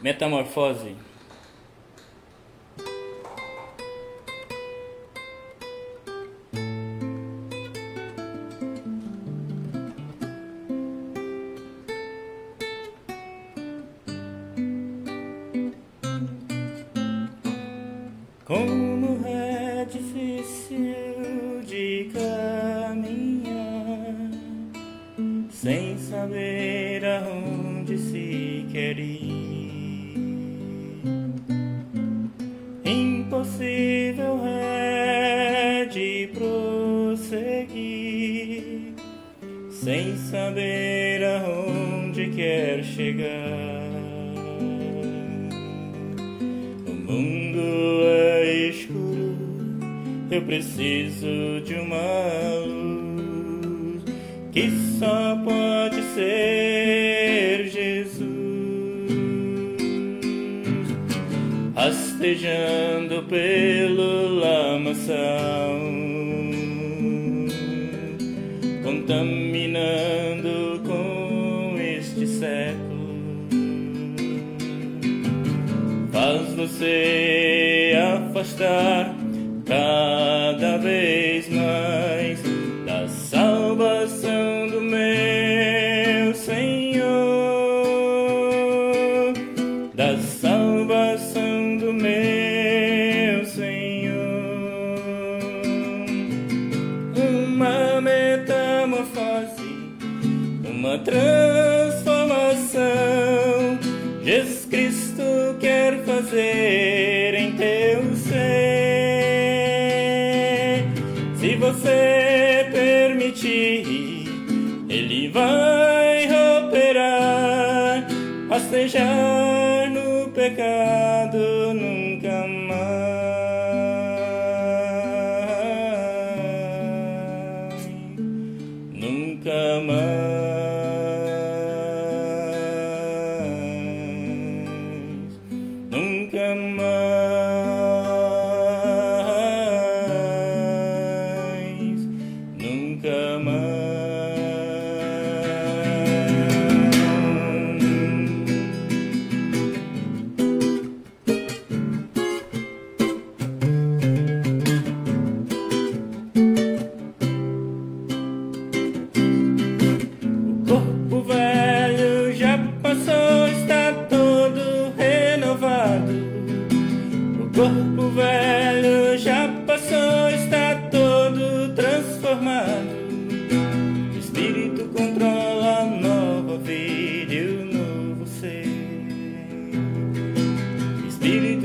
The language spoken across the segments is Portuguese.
Metamorfose. Como é difícil de caminhar sem saber aonde saber aonde quer chegar. O mundo é escuro, eu preciso de uma luz que só pode ser Jesus. Rastejando pelo lamaçal, contaminando você afastar cada vez mais da salvação do meu Senhor, da salvação do meu Senhor. Uma metamorfose, uma transformação. Quer fazer em teu ser. Se você permitir, Ele vai operar, rastejar no pecado nunca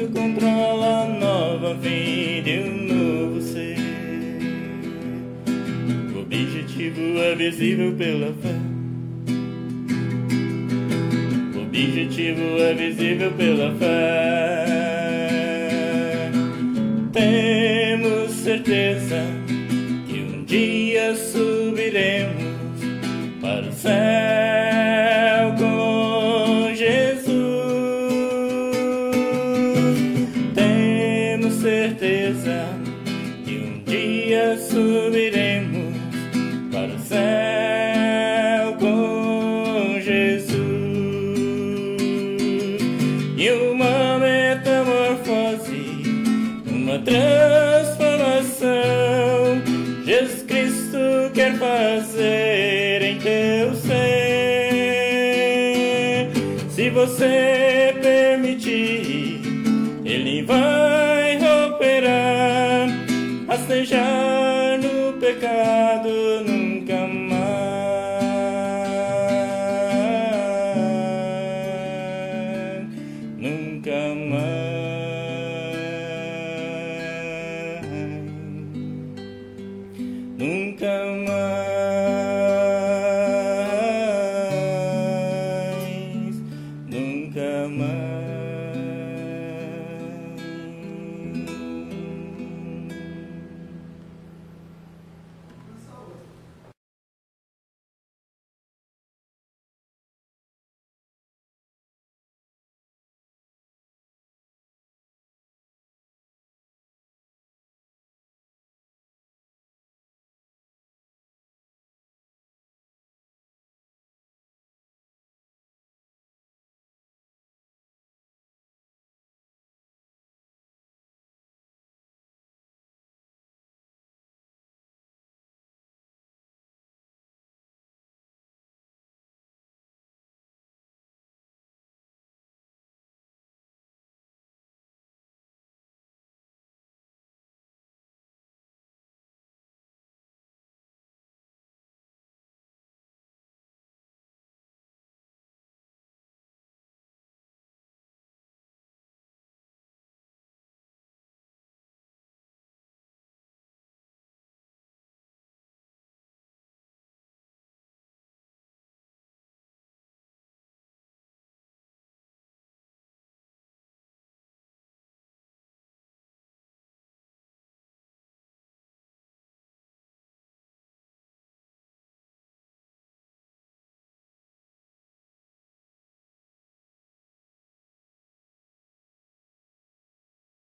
Espírito controla nova vida e o novo ser. O objetivo é visível pela fé. O objetivo é visível pela fé. Temos certeza que um dia subiremos para o céu subiremos para o céu com Jesus. E uma metamorfose, uma transformação, Jesus Cristo quer fazer em teu ser. Se você permitir, Ele vai operar, rastejar no pecado nunca mais, nunca mais, nunca mais.